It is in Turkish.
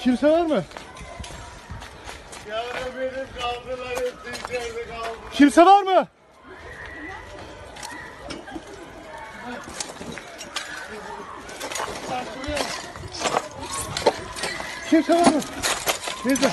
Kimse var mı? Yavrum benim kaldılar hepsi içeride kaldılar. Kimse var mı? Kimse var mı? Neyse.